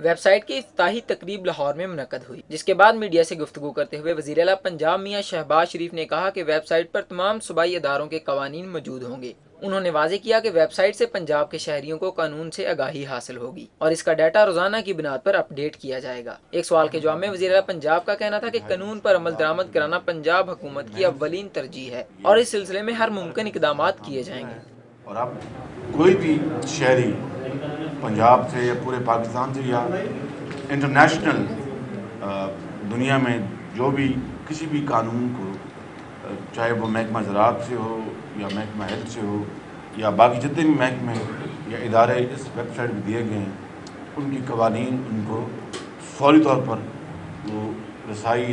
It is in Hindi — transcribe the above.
वेबसाइट की इफ्ताही तकरीब लाहौर में मुनद हुई, जिसके बाद मीडिया से गुफ्तु करते हुए वजी अला पंजाब मियाँ शहबाज शरीफ ने कहा कि वेबसाइट पर तमाम सूबाई इदारों के कवानीन मौजूद होंगे। उन्होंने वाजे किया कि वेबसाइट से पंजाब के शहरियों को कानून से आगाही हासिल होगी और इसका डाटा रोज़ाना की बुनियाद पर अपडेट किया जाएगा। एक सवाल के जवाब में वजी पंजाब का कहना था कि कानून पर अमल दरामद कराना पंजाब हुकूमत की अवलिन तरजीह है और इस सिलसिले में हर मुमकिन इकदाम किए जाएँगे। और अब कोई भी शहरी पंजाब से या पूरे पाकिस्तान से या इंटरनेशनल दुनिया में जो भी किसी भी कानून को चाहे वो महकमा ज़रात से हो या महकमा हेल्थ से हो या बाकी जितने भी महकमे या इदारे इस वेबसाइट पर दिए गए हैं, उनकी कवानीन उनको फौरी तौर पर वो रसाई